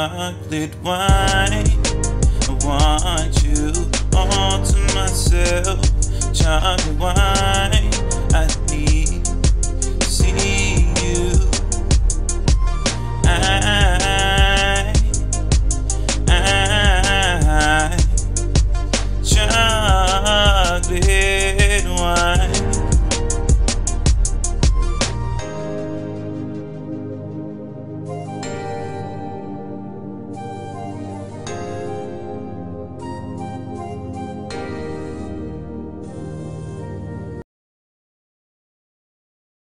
chocolate wine. I want you all to myself, chocolate wine.